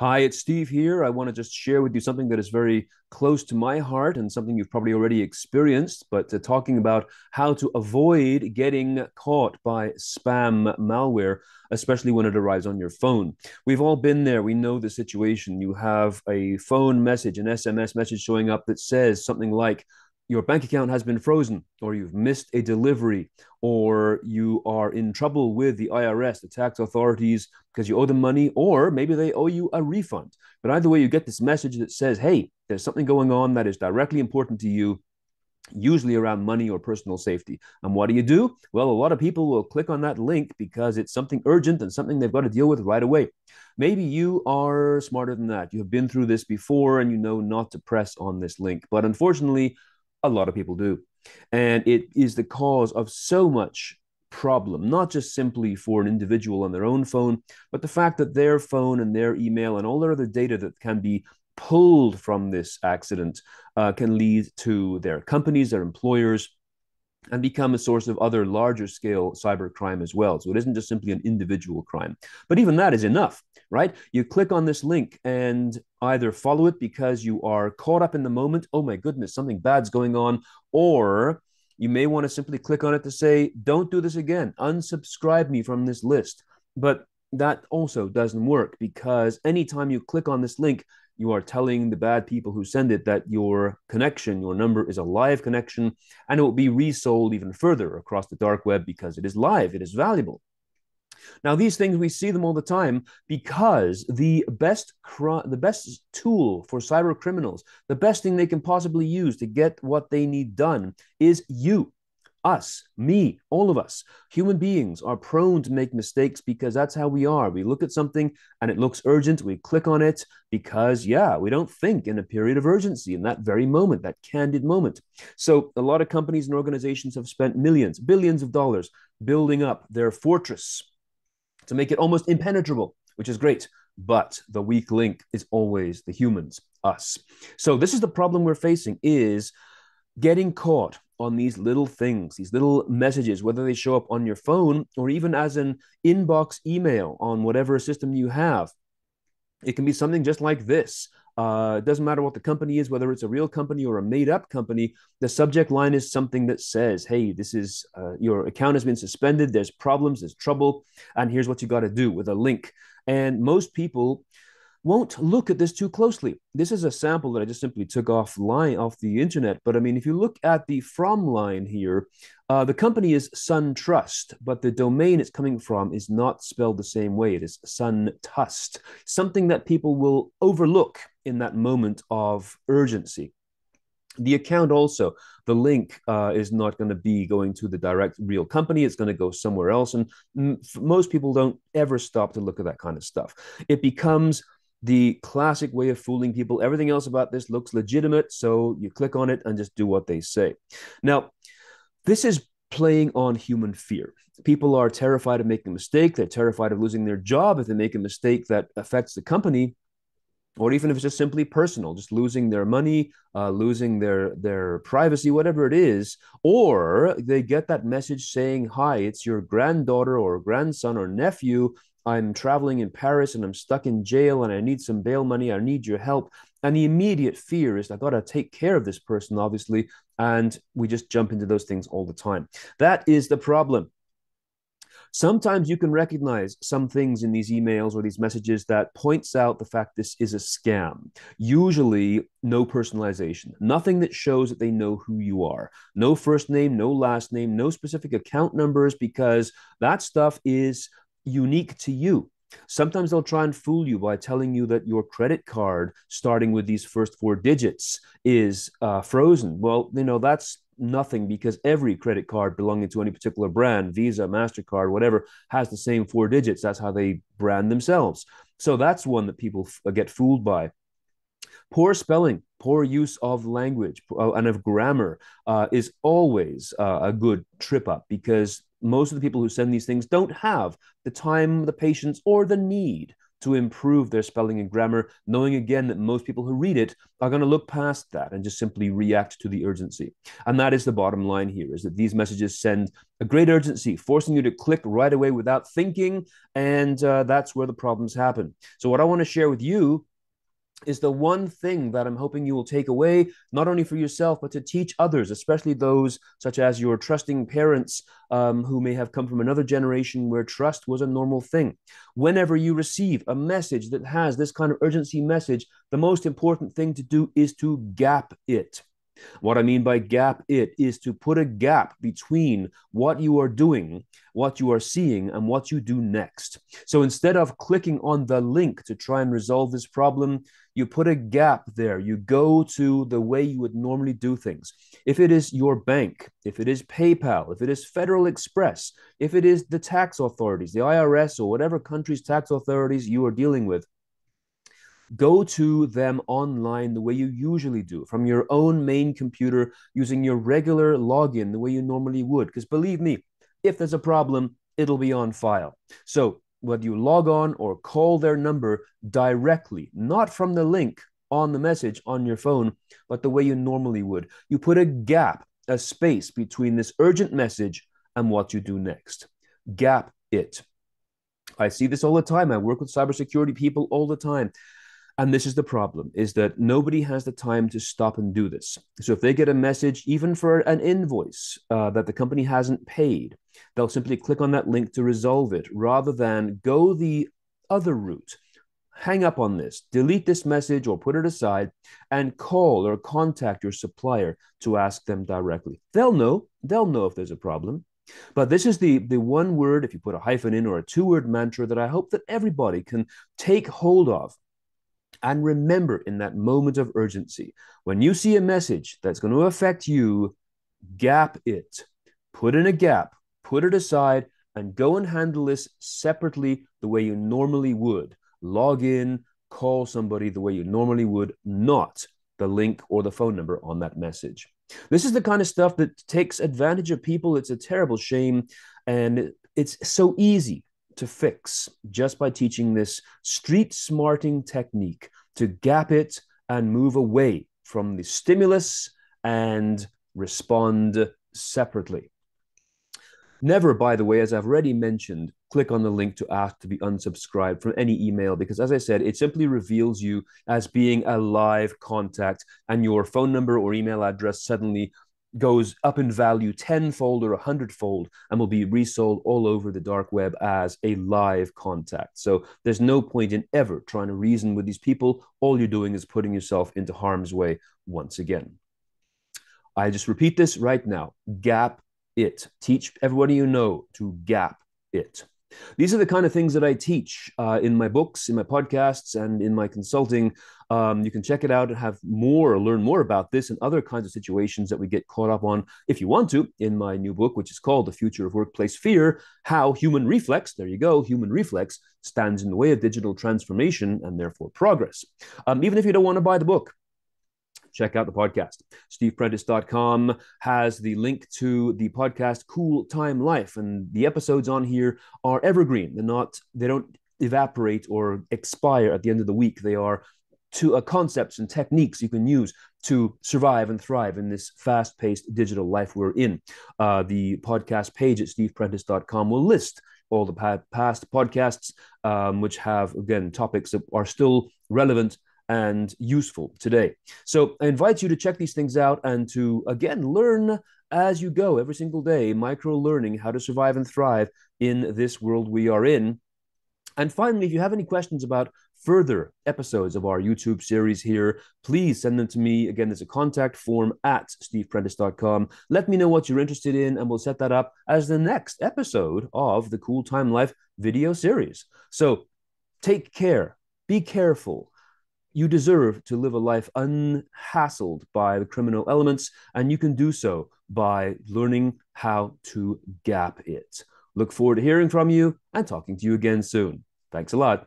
Hi, it's Steve here. I want to just share with you something that is very close to my heart and something you've probably already experienced, but uh, talking about how to avoid getting caught by spam malware, especially when it arrives on your phone. We've all been there. We know the situation. You have a phone message, an SMS message showing up that says something like, your bank account has been frozen, or you've missed a delivery, or you are in trouble with the IRS, the tax authorities, because you owe them money, or maybe they owe you a refund. But either way, you get this message that says, hey, there's something going on that is directly important to you, usually around money or personal safety. And what do you do? Well, a lot of people will click on that link because it's something urgent and something they've got to deal with right away. Maybe you are smarter than that. You have been through this before and you know not to press on this link. But unfortunately, a lot of people do. And it is the cause of so much problem, not just simply for an individual on their own phone, but the fact that their phone and their email and all their other data that can be pulled from this accident uh, can lead to their companies, their employers, and become a source of other larger scale cyber crime as well. So it isn't just simply an individual crime. But even that is enough, right? You click on this link and either follow it because you are caught up in the moment, oh my goodness, something bad's going on, or you may want to simply click on it to say, don't do this again, unsubscribe me from this list. But that also doesn't work because anytime you click on this link, you are telling the bad people who send it that your connection, your number is a live connection, and it will be resold even further across the dark web because it is live, it is valuable. Now, these things we see them all the time because the best the best tool for cyber criminals, the best thing they can possibly use to get what they need done is you us, me, all of us, human beings are prone to make mistakes because that's how we are. We look at something and it looks urgent. We click on it because, yeah, we don't think in a period of urgency in that very moment, that candid moment. So, a lot of companies and organizations have spent millions, billions of dollars building up their fortress to make it almost impenetrable, which is great. But the weak link is always the humans, us. So, this is the problem we're facing is getting caught on these little things, these little messages, whether they show up on your phone or even as an inbox email on whatever system you have. It can be something just like this. Uh, it doesn't matter what the company is, whether it's a real company or a made up company. The subject line is something that says, hey, this is uh, your account has been suspended. There's problems, there's trouble. And here's what you got to do with a link. And most people won't look at this too closely. This is a sample that I just simply took off line off the internet. But I mean, if you look at the from line here, uh, the company is SunTrust, but the domain it's coming from is not spelled the same way. It is SunTust, something that people will overlook in that moment of urgency. The account also, the link uh, is not going to be going to the direct real company. It's going to go somewhere else. And most people don't ever stop to look at that kind of stuff. It becomes the classic way of fooling people. Everything else about this looks legitimate, so you click on it and just do what they say. Now, this is playing on human fear. People are terrified of making a mistake. They're terrified of losing their job if they make a mistake that affects the company, or even if it's just simply personal, just losing their money, uh, losing their their privacy, whatever it is. Or they get that message saying, "Hi, it's your granddaughter or grandson or nephew I'm traveling in Paris and I'm stuck in jail and I need some bail money. I need your help. And the immediate fear is I got to take care of this person, obviously. And we just jump into those things all the time. That is the problem. Sometimes you can recognize some things in these emails or these messages that points out the fact this is a scam. Usually, no personalization, nothing that shows that they know who you are. No first name, no last name, no specific account numbers, because that stuff is unique to you. Sometimes they'll try and fool you by telling you that your credit card, starting with these first four digits, is uh, frozen. Well, you know, that's nothing because every credit card belonging to any particular brand, Visa, MasterCard, whatever, has the same four digits. That's how they brand themselves. So that's one that people f- get fooled by. Poor spelling, poor use of language uh, and of grammar uh, is always uh, a good trip up because most of the people who send these things don't have the time, the patience, or the need to improve their spelling and grammar, knowing again that most people who read it are going to look past that and just simply react to the urgency. And that is the bottom line here is that these messages send a great urgency, forcing you to click right away without thinking. And uh, that's where the problems happen. So, what I want to share with you is the one thing that I'm hoping you will take away, not only for yourself, but to teach others, especially those such as your trusting parents um, who may have come from another generation where trust was a normal thing. Whenever you receive a message that has this kind of urgency message, the most important thing to do is to gap it. What I mean by gap it is to put a gap between what you are doing, what you are seeing, and what you do next. So instead of clicking on the link to try and resolve this problem, you put a gap there. You go to the way you would normally do things. If it is your bank, if it is PayPal, if it is Federal Express, if it is the tax authorities, the IRS, or whatever country's tax authorities you are dealing with, go to them online the way you usually do from your own main computer using your regular login the way you normally would. Because believe me, if there's a problem, it'll be on file. So whether you log on or call their number directly, not from the link on the message on your phone, but the way you normally would. You put a gap, a space between this urgent message and what you do next. Gap it. I see this all the time. I work with cybersecurity people all the time. And this is the problem is that nobody has the time to stop and do this. So if they get a message, even for an invoice uh, that the company hasn't paid, they'll simply click on that link to resolve it rather than go the other route. Hang up on this, delete this message or put it aside, and call or contact your supplier to ask them directly. They'll know. They'll know if there's a problem. But this is the, the one word, if you put a hyphen in or a two word mantra, that I hope that everybody can take hold of and remember in that moment of urgency, when you see a message that's going to affect you, gap it. Put in a gap, put it aside, and go and handle this separately the way you normally would. Log in, call somebody the way you normally would, not the link or the phone number on that message. This is the kind of stuff that takes advantage of people. It's a terrible shame. And it's so easy to fix just by teaching this street smarting technique to gap it and move away from the stimulus and respond separately. Never, by the way, as I've already mentioned, click on the link to ask to be unsubscribed from any email because, as I said, it simply reveals you as being a live contact and your phone number or email address suddenly goes up in value tenfold or a hundredfold and will be resold all over the dark web as a live contact. So there's no point in ever trying to reason with these people. All you're doing is putting yourself into harm's way once again. I just repeat this right now gap it. Teach everybody you know to gap it. These are the kind of things that I teach uh, in my books, in my podcasts, and in my consulting. Um, you can check it out and have more or learn more about this and other kinds of situations that we get caught up on, if you want to, in my new book, which is called The Future of Workplace Fear How Human Reflex, there you go, human reflex stands in the way of digital transformation and therefore progress. Um, even if you don't want to buy the book, check out the podcast. StevePrentice.com has the link to the podcast Cool Time Life, and the episodes on here are evergreen. They're not, they don't evaporate or expire at the end of the week. They are to uh, concepts and techniques you can use to survive and thrive in this fast-paced digital life we're in. Uh, the podcast page at steveprentice.com will list all the past podcasts, um, which have again topics that are still relevant and useful today. So I invite you to check these things out and to, again, learn as you go every single day, micro learning how to survive and thrive in this world we are in. And finally, if you have any questions about further episodes of our YouTube series here, please send them to me. Again, there's a contact form at steveprentice.com. Let me know what you're interested in, and we'll set that up as the next episode of the Cool Time Life video series. So take care, be careful, you deserve to live a life unhassled by the criminal elements, and you can do so by learning how to gap it. Look forward to hearing from you and talking to you again soon. Thanks a lot.